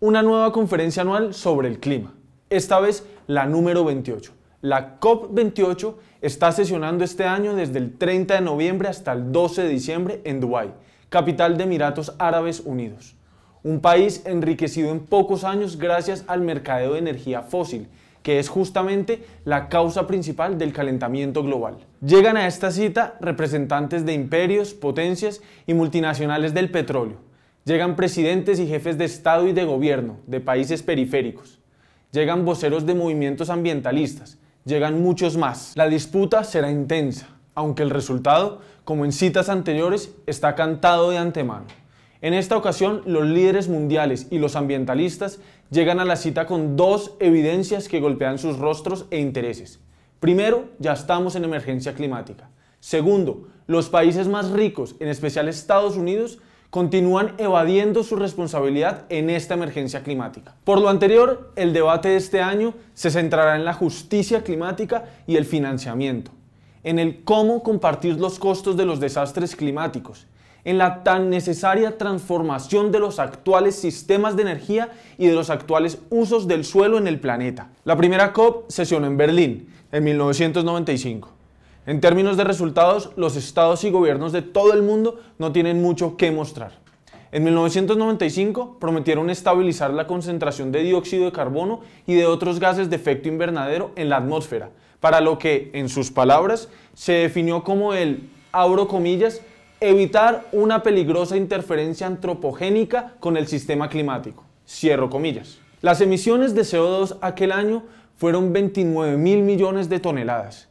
una nueva conferencia anual sobre el clima, esta vez la número 28. La COP28 está sesionando este año desde el 30 de noviembre hasta el 12 de diciembre en Dubái, capital de Emiratos Árabes Unidos. Un país enriquecido en pocos años gracias al mercadeo de energía fósil, que es justamente la causa principal del calentamiento global. Llegan a esta cita representantes de imperios, potencias y multinacionales del petróleo. Llegan presidentes y jefes de Estado y de gobierno de países periféricos. Llegan voceros de movimientos ambientalistas. Llegan muchos más. La disputa será intensa, aunque el resultado, como en citas anteriores, está cantado de antemano. En esta ocasión, los líderes mundiales y los ambientalistas llegan a la cita con dos evidencias que golpean sus rostros e intereses. Primero, ya estamos en emergencia climática. Segundo, los países más ricos, en especial Estados Unidos, continúan evadiendo su responsabilidad en esta emergencia climática. Por lo anterior, el debate de este año se centrará en la justicia climática y el financiamiento, en el cómo compartir los costos de los desastres climáticos, en la tan necesaria transformación de los actuales sistemas de energía y de los actuales usos del suelo en el planeta. La primera COP sesionó en Berlín en 1995. En términos de resultados, los estados y gobiernos de todo el mundo no tienen mucho que mostrar. En 1995 prometieron estabilizar la concentración de dióxido de carbono y de otros gases de efecto invernadero en la atmósfera, para lo que, en sus palabras, se definió como el, abro comillas, evitar una peligrosa interferencia antropogénica con el sistema climático. Cierro comillas. Las emisiones de CO2 aquel año fueron 29 mil millones de toneladas.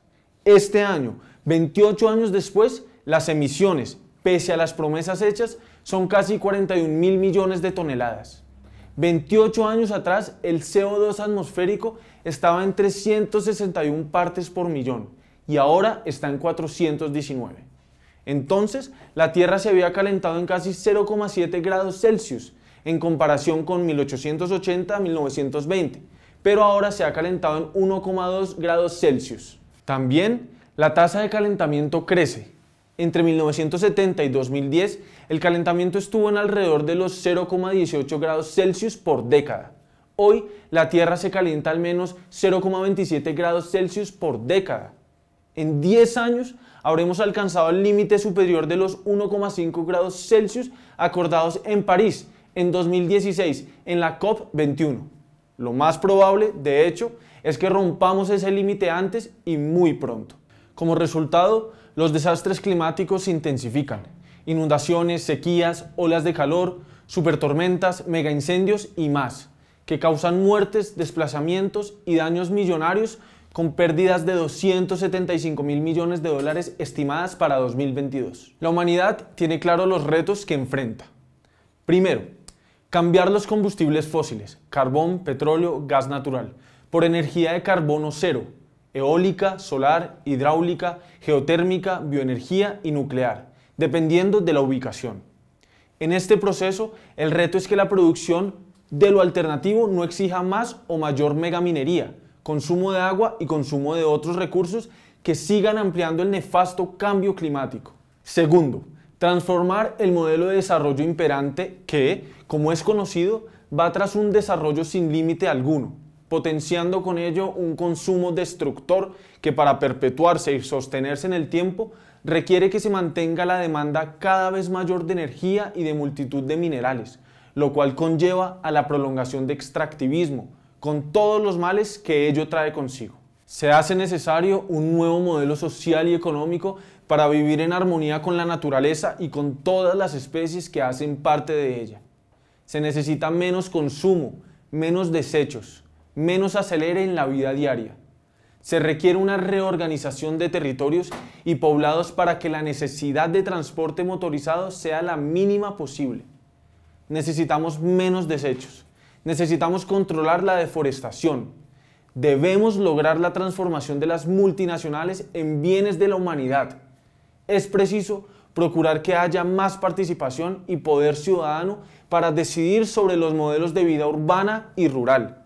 Este año, 28 años después, las emisiones, pese a las promesas hechas, son casi 41 mil millones de toneladas. 28 años atrás, el CO2 atmosférico estaba en 361 partes por millón y ahora está en 419. Entonces, la Tierra se había calentado en casi 0,7 grados Celsius en comparación con 1880 a 1920, pero ahora se ha calentado en 1,2 grados Celsius. También la tasa de calentamiento crece. Entre 1970 y 2010, el calentamiento estuvo en alrededor de los 0,18 grados Celsius por década. Hoy, la Tierra se calienta al menos 0,27 grados Celsius por década. En 10 años habremos alcanzado el límite superior de los 1,5 grados Celsius acordados en París en 2016 en la COP21. Lo más probable, de hecho, es que rompamos ese límite antes y muy pronto. Como resultado, los desastres climáticos se intensifican. Inundaciones, sequías, olas de calor, supertormentas, megaincendios y más, que causan muertes, desplazamientos y daños millonarios con pérdidas de 275 mil millones de dólares estimadas para 2022. La humanidad tiene claro los retos que enfrenta. Primero, cambiar los combustibles fósiles, carbón, petróleo, gas natural, por energía de carbono cero, eólica, solar, hidráulica, geotérmica, bioenergía y nuclear, dependiendo de la ubicación. En este proceso, el reto es que la producción de lo alternativo no exija más o mayor megaminería, consumo de agua y consumo de otros recursos que sigan ampliando el nefasto cambio climático. Segundo, transformar el modelo de desarrollo imperante que, como es conocido, va tras un desarrollo sin límite alguno, potenciando con ello un consumo destructor que para perpetuarse y sostenerse en el tiempo requiere que se mantenga la demanda cada vez mayor de energía y de multitud de minerales, lo cual conlleva a la prolongación de extractivismo, con todos los males que ello trae consigo. Se hace necesario un nuevo modelo social y económico para vivir en armonía con la naturaleza y con todas las especies que hacen parte de ella. Se necesita menos consumo, menos desechos, menos acelere en la vida diaria. Se requiere una reorganización de territorios y poblados para que la necesidad de transporte motorizado sea la mínima posible. Necesitamos menos desechos, Necesitamos controlar la deforestación. Debemos lograr la transformación de las multinacionales en bienes de la humanidad. Es preciso procurar que haya más participación y poder ciudadano para decidir sobre los modelos de vida urbana y rural.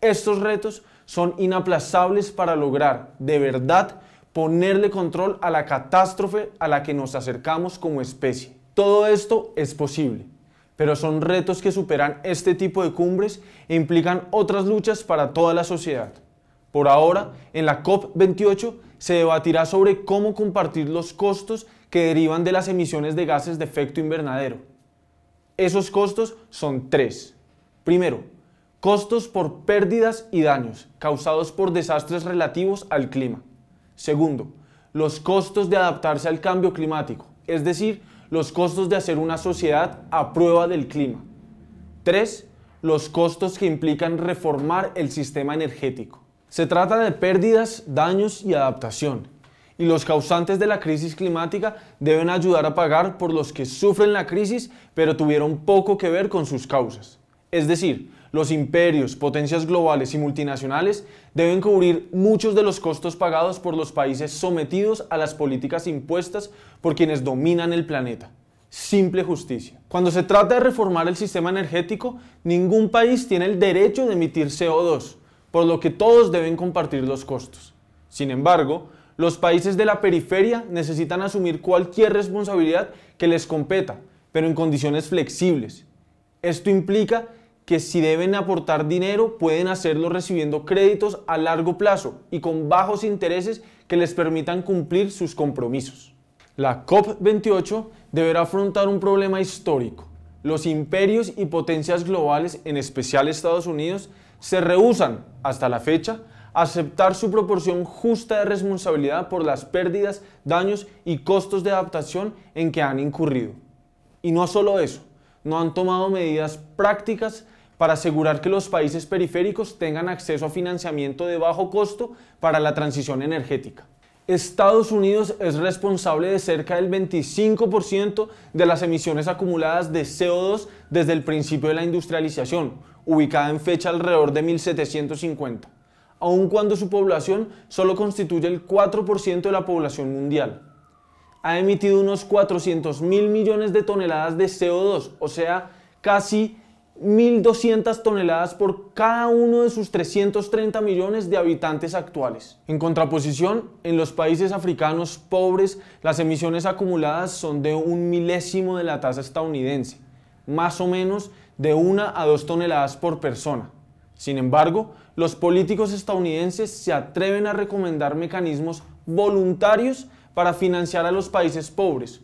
Estos retos son inaplazables para lograr, de verdad, ponerle control a la catástrofe a la que nos acercamos como especie. Todo esto es posible pero son retos que superan este tipo de cumbres e implican otras luchas para toda la sociedad. Por ahora, en la COP28 se debatirá sobre cómo compartir los costos que derivan de las emisiones de gases de efecto invernadero. Esos costos son tres. Primero, costos por pérdidas y daños causados por desastres relativos al clima. Segundo, los costos de adaptarse al cambio climático, es decir, los costos de hacer una sociedad a prueba del clima. Tres, los costos que implican reformar el sistema energético. Se trata de pérdidas, daños y adaptación. Y los causantes de la crisis climática deben ayudar a pagar por los que sufren la crisis pero tuvieron poco que ver con sus causas. Es decir, los imperios, potencias globales y multinacionales deben cubrir muchos de los costos pagados por los países sometidos a las políticas impuestas por quienes dominan el planeta. Simple justicia. Cuando se trata de reformar el sistema energético, ningún país tiene el derecho de emitir CO2, por lo que todos deben compartir los costos. Sin embargo, los países de la periferia necesitan asumir cualquier responsabilidad que les competa, pero en condiciones flexibles. Esto implica que si deben aportar dinero pueden hacerlo recibiendo créditos a largo plazo y con bajos intereses que les permitan cumplir sus compromisos. La COP28 deberá afrontar un problema histórico. Los imperios y potencias globales, en especial Estados Unidos, se rehusan, hasta la fecha, a aceptar su proporción justa de responsabilidad por las pérdidas, daños y costos de adaptación en que han incurrido. Y no solo eso, no han tomado medidas prácticas para asegurar que los países periféricos tengan acceso a financiamiento de bajo costo para la transición energética. Estados Unidos es responsable de cerca del 25% de las emisiones acumuladas de CO2 desde el principio de la industrialización, ubicada en fecha alrededor de 1750, aun cuando su población solo constituye el 4% de la población mundial. Ha emitido unos 400 mil millones de toneladas de CO2, o sea, casi 1.200 toneladas por cada uno de sus 330 millones de habitantes actuales. En contraposición, en los países africanos pobres, las emisiones acumuladas son de un milésimo de la tasa estadounidense, más o menos de una a dos toneladas por persona. Sin embargo, los políticos estadounidenses se atreven a recomendar mecanismos voluntarios para financiar a los países pobres,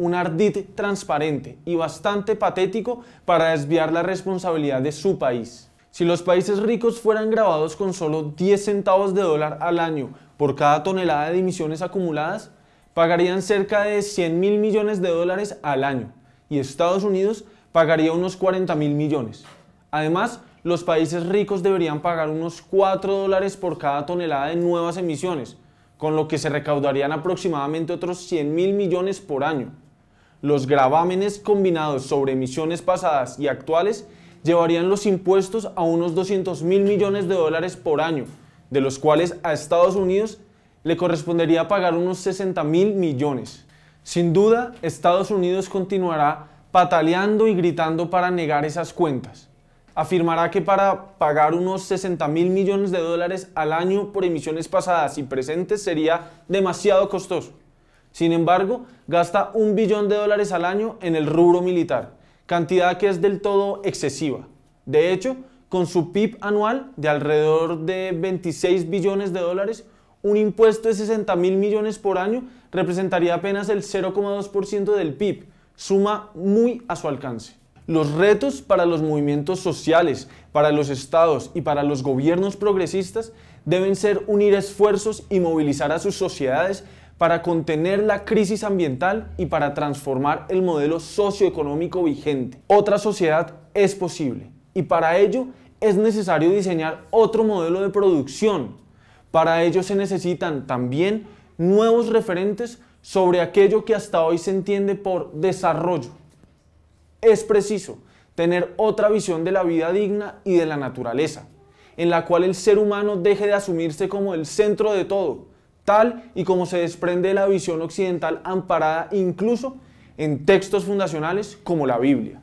un ardid transparente y bastante patético para desviar la responsabilidad de su país. Si los países ricos fueran grabados con solo 10 centavos de dólar al año por cada tonelada de emisiones acumuladas, pagarían cerca de 100 mil millones de dólares al año y Estados Unidos pagaría unos 40 mil millones. Además, los países ricos deberían pagar unos 4 dólares por cada tonelada de nuevas emisiones, con lo que se recaudarían aproximadamente otros 100 mil millones por año. Los gravámenes combinados sobre emisiones pasadas y actuales llevarían los impuestos a unos 200 mil millones de dólares por año, de los cuales a Estados Unidos le correspondería pagar unos 60 mil millones. Sin duda, Estados Unidos continuará pataleando y gritando para negar esas cuentas. Afirmará que para pagar unos 60 mil millones de dólares al año por emisiones pasadas y presentes sería demasiado costoso. Sin embargo, gasta un billón de dólares al año en el rubro militar, cantidad que es del todo excesiva. De hecho, con su PIB anual de alrededor de 26 billones de dólares, un impuesto de 60 mil millones por año representaría apenas el 0,2% del PIB, suma muy a su alcance. Los retos para los movimientos sociales, para los estados y para los gobiernos progresistas deben ser unir esfuerzos y movilizar a sus sociedades para contener la crisis ambiental y para transformar el modelo socioeconómico vigente. Otra sociedad es posible y para ello es necesario diseñar otro modelo de producción. Para ello se necesitan también nuevos referentes sobre aquello que hasta hoy se entiende por desarrollo. Es preciso tener otra visión de la vida digna y de la naturaleza, en la cual el ser humano deje de asumirse como el centro de todo y como se desprende de la visión occidental amparada incluso en textos fundacionales como la Biblia.